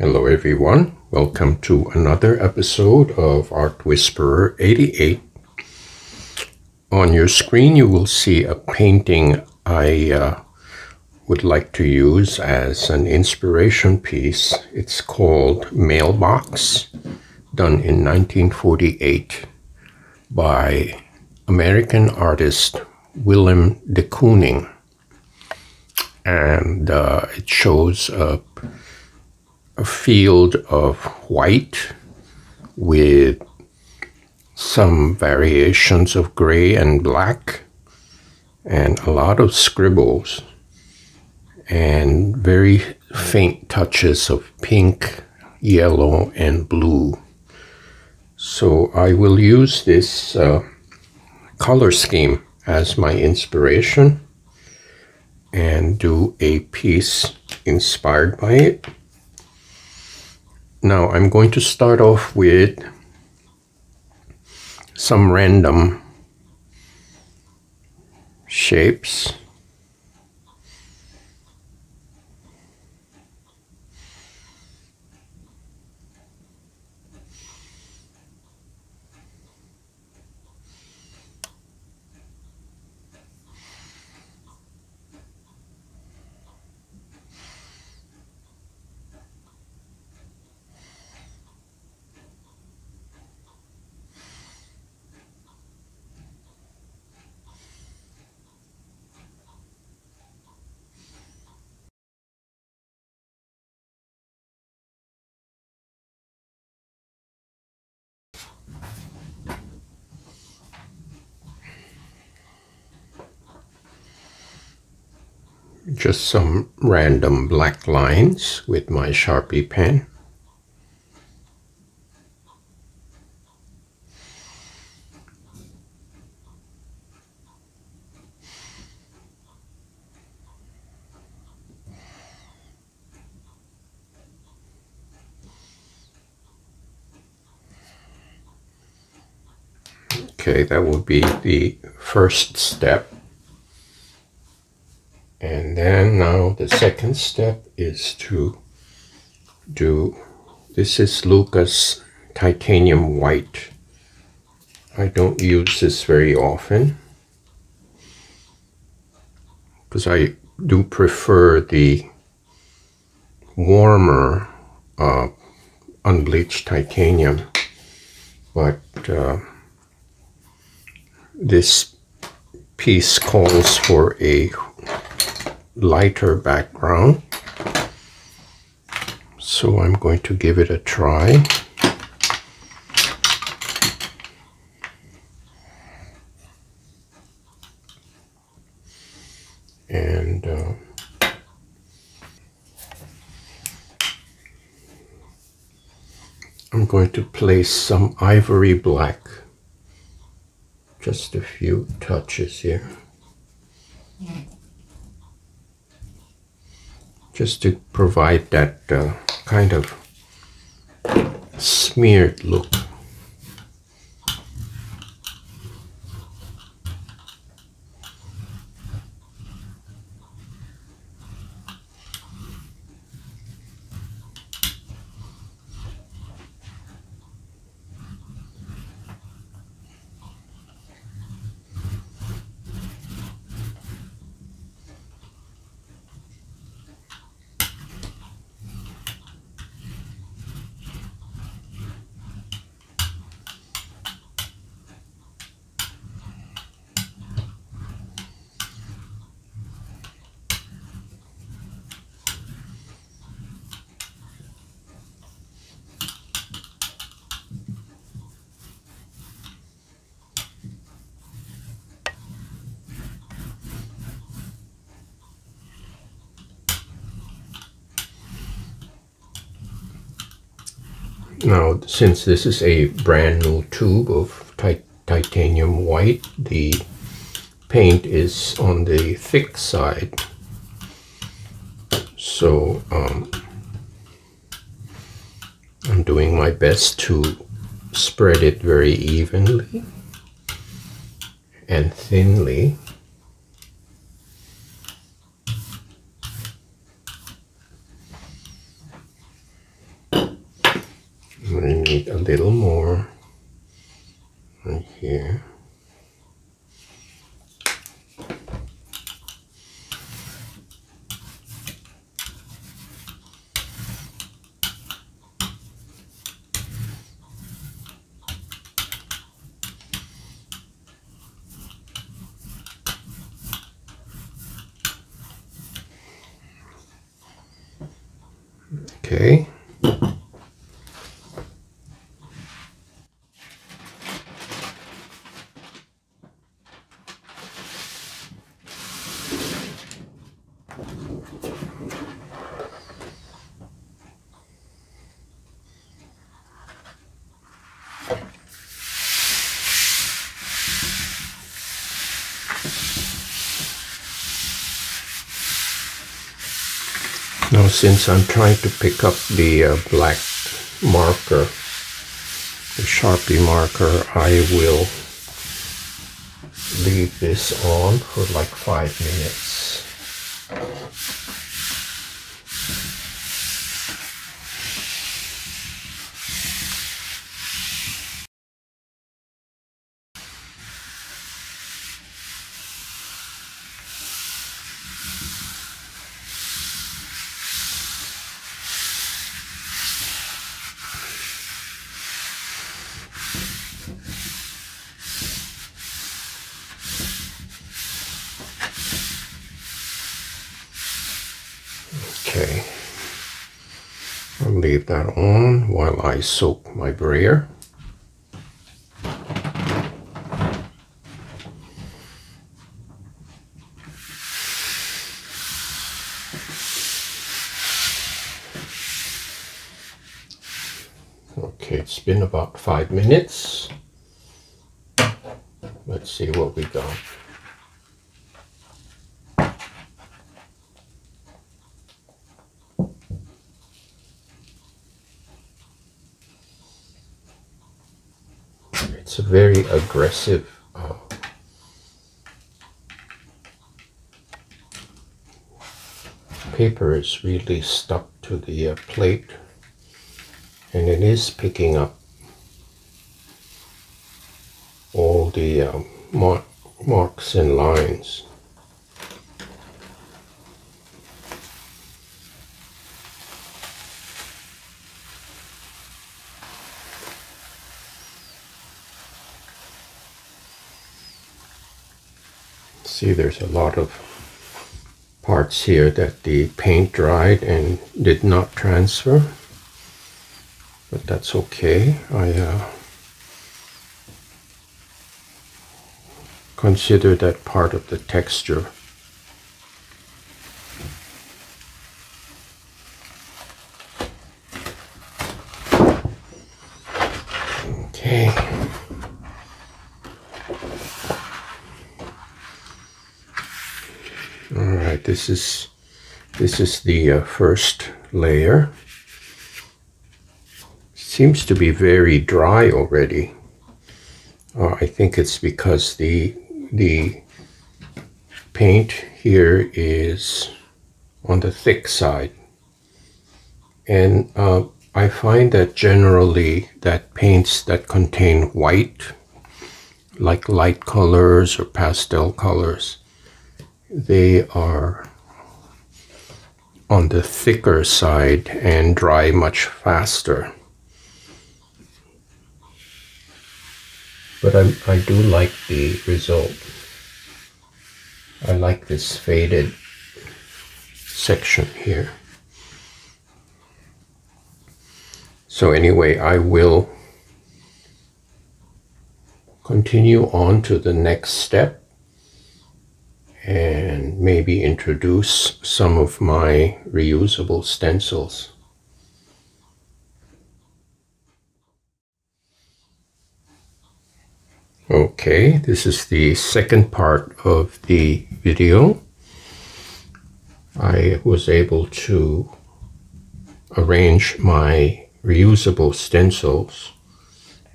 Hello, everyone. Welcome to another episode of Art Whisperer 88. On your screen, you will see a painting I uh, would like to use as an inspiration piece. It's called Mailbox, done in 1948 by American artist Willem de Kooning. And uh, it shows a, a field of white with some variations of gray and black and a lot of scribbles and very faint touches of pink, yellow, and blue. So I will use this uh, color scheme as my inspiration and do a piece inspired by it. Now I'm going to start off with some random shapes. Just some random black lines with my Sharpie pen. Okay, that will be the first step. And then now the second step is to do, this is Lukas Titanium White. I don't use this very often because I do prefer the warmer uh, unbleached titanium, but uh, this piece calls for a lighter background. So I'm going to give it a try. And uh, I'm going to place some ivory black, just a few touches here. Just to provide that uh, kind of smeared look. Now, since this is a brand new tube of titanium white, the paint is on the thick side. So um, I'm doing my best to spread it very evenly and thinly. A little more right here. Okay. Now since I'm trying to pick up the uh, black marker, the Sharpie marker, I will leave this on for like five minutes. Okay. I'll leave that on while I soak my brayer. Okay, it's been about five minutes. Let's see what we got. It's a very aggressive uh, paper is really stuck to the uh, plate and it is picking up all the mar marks and lines. See, there's a lot of parts here that the paint dried and did not transfer, but that's okay. I uh, consider that part of the texture. Okay. All right, this is this is the uh, first layer. Seems to be very dry already. Uh, I think it's because the the paint here is on the thick side, and uh, I find that generally that paints that contain white, like light colors or pastel colors, they are on the thicker side and dry much faster. But I, I do like the result. I like this faded section here. So anyway, I will continue on to the next step and maybe introduce some of my reusable stencils. Okay, this is the second part of the video. I was able to arrange my reusable stencils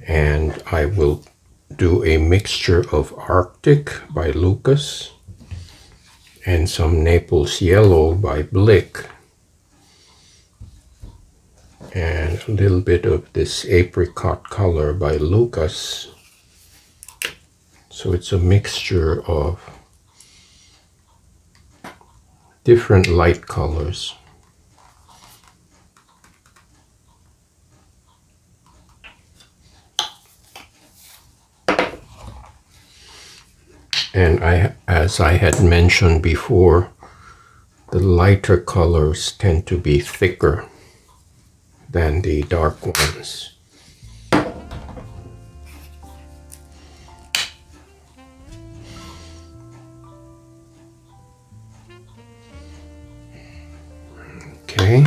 and I will do a mixture of Arctic by Lukas and some Naples Yellow by Blick. and a little bit of this apricot color by Lukas. So it's a mixture of different light colors. And I, as I had mentioned before, the lighter colors tend to be thicker than the dark ones. Okay.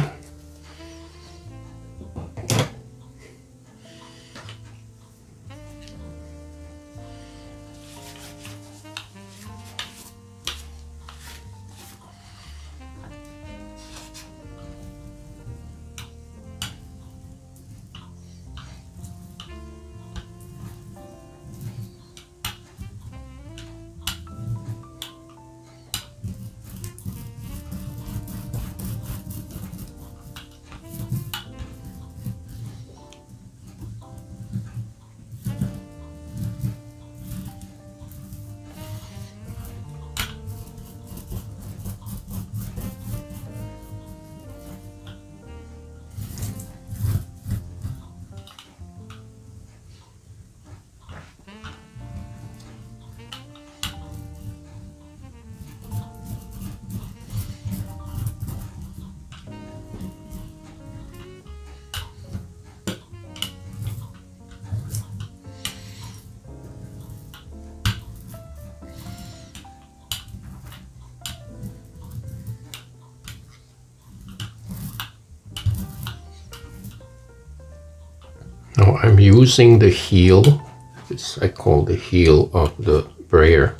I'm using the heel, this I call the heel of the brayer,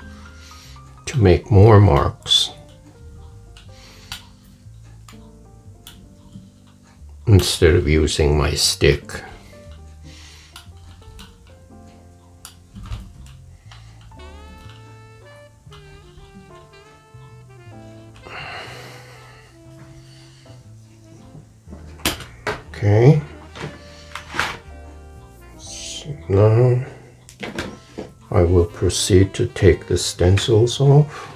to make more marks. Instead of using my stick. Now I will proceed to take the stencils off.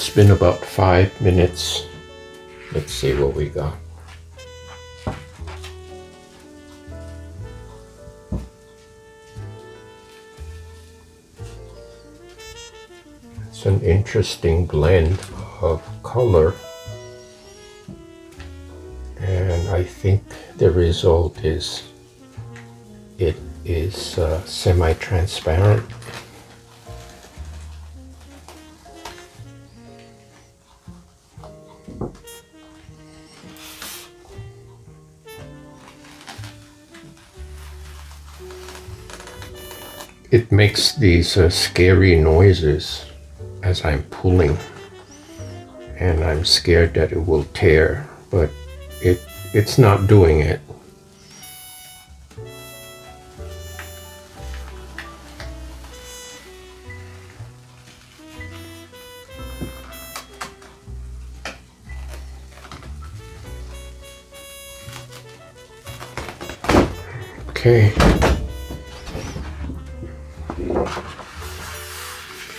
It's been about five minutes. Let's see what we got. It's an interesting blend of color. And I think the result is it is uh, semi-transparent it makes these uh, scary noises as I'm pulling. And I'm scared that it will tear but it it's not doing it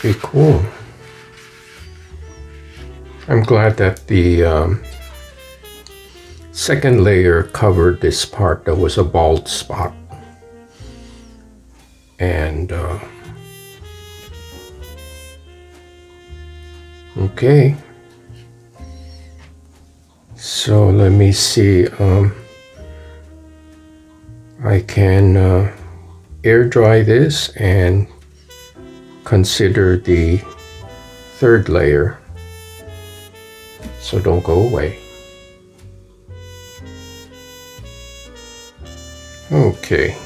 Pretty cool. I'm glad that the um, second layer covered this part that was a bald spot. And uh, okay. So let me see. Um, I can uh, air dry this and consider the third layer. So don't go away. Okay,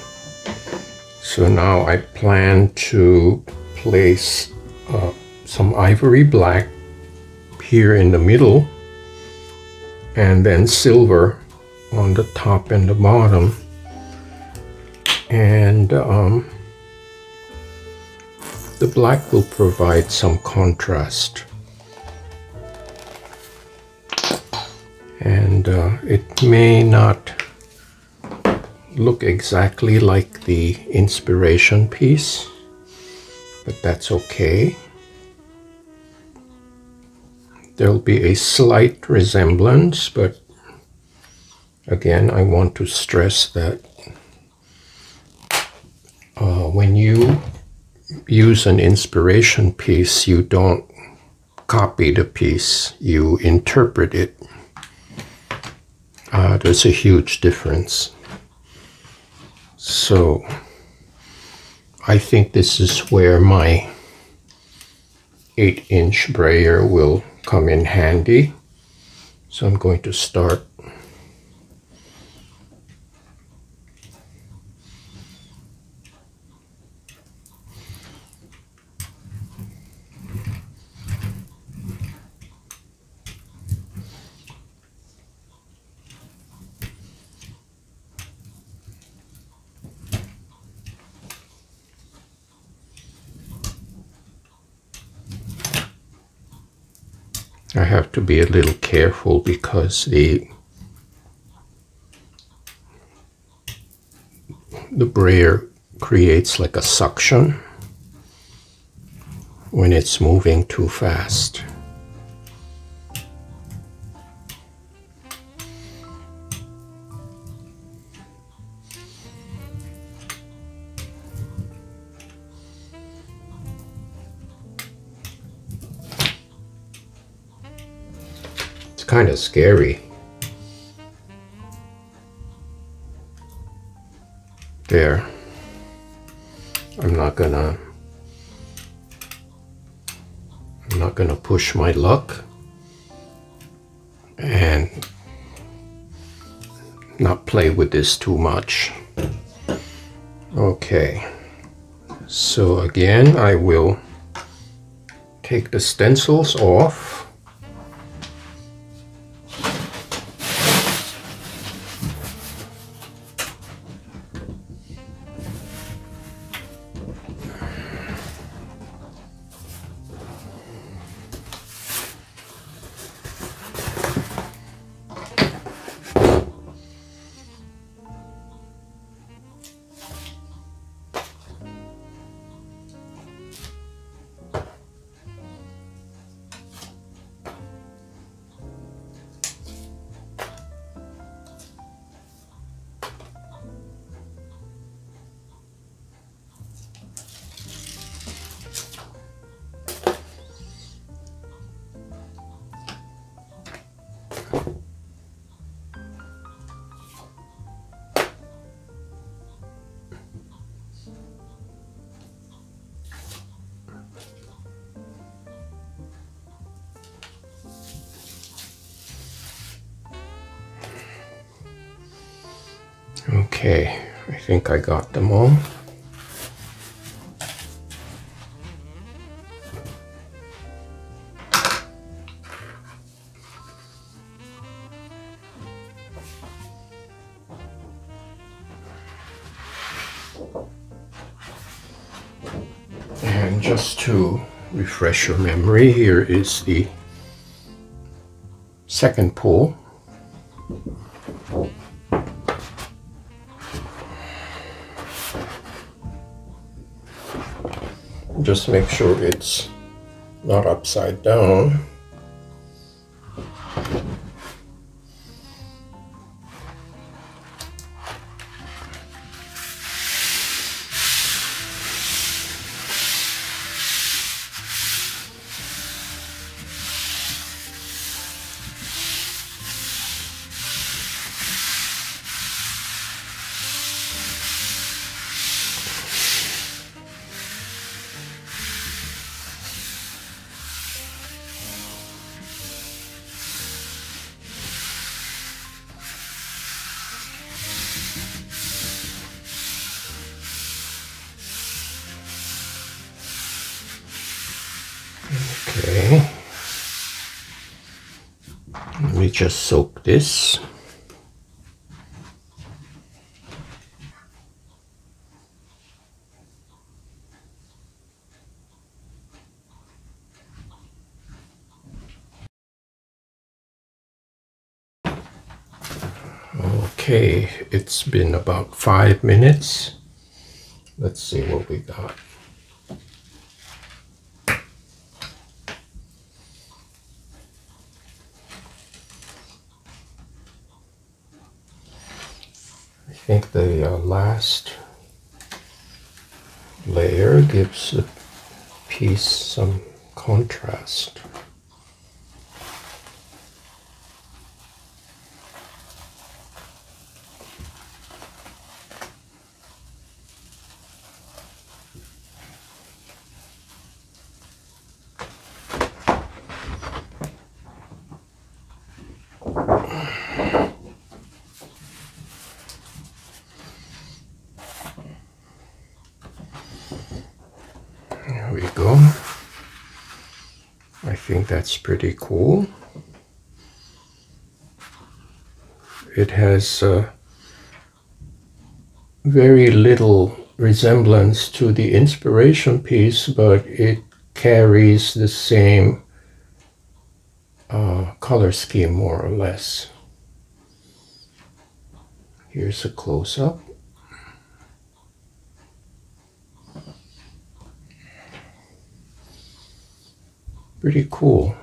so now I plan to place uh, some ivory black here in the middle and then silver on the top and the bottom and um, the black will provide some contrast. And uh, it may not look exactly like the inspiration piece, but that's okay. There'll be a slight resemblance, but again, I want to stress that uh, when you use an inspiration piece, you don't copy the piece, you interpret it. Uh, there's a huge difference. So I think this is where my 8 inch brayer will come in handy. So I'm going to start I have to be a little careful because the the brayer creates like a suction when it's moving too fast. Kind of scary. There. I'm not gonna I'm not gonna push my luck and not play with this too much. Okay. So again, I will take the stencils off Okay, I think I got them all. And just to refresh your memory, here is the second pull. Just make sure it's not upside down. Just soak this. Okay, it's been about five minutes. Let's see what we got. Think the uh, last layer gives the piece some contrast. There we go. I think that's pretty cool. It has uh, very little resemblance to the inspiration piece, but it carries the same uh, color scheme more or less. Here's a close Pretty cool.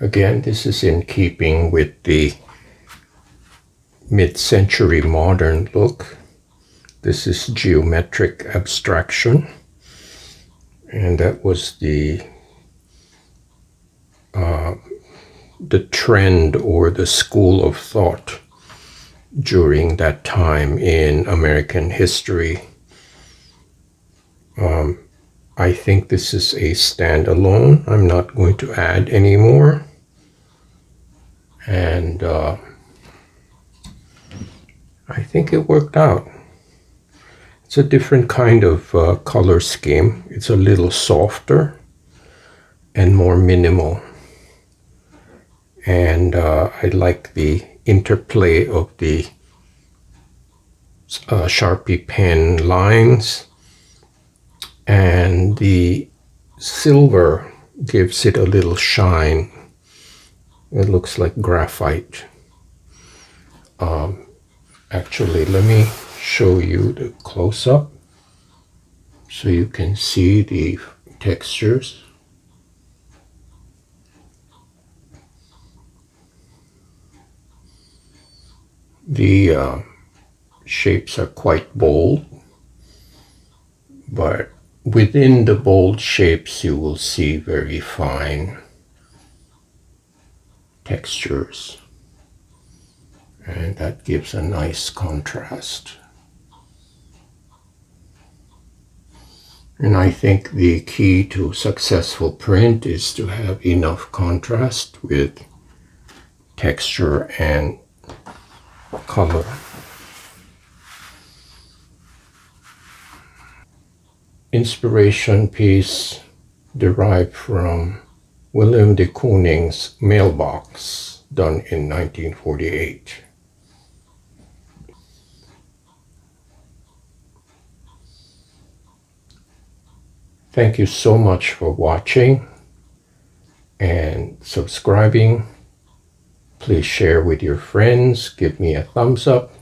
Again, this is in keeping with the mid century modern look. This is geometric abstraction, and that was the uh, the trend or the school of thought during that time in American history. Um, I think this is a standalone. I'm not going to add any more. And uh, I think it worked out. It's a different kind of uh, color scheme. It's a little softer and more minimal. And uh, I like the interplay of the uh, Sharpie pen lines and the silver gives it a little shine. It looks like graphite. Um, actually, let me show you the close-up so you can see the textures. The uh, shapes are quite bold, but within the bold shapes you will see very fine textures and that gives a nice contrast. And I think the key to successful print is to have enough contrast with texture and color. Inspiration piece derived from William de Kooning's mailbox done in 1948. Thank you so much for watching and subscribing. Please share with your friends, give me a thumbs up,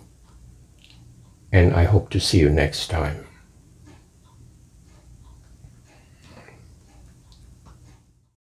and I hope to see you next time.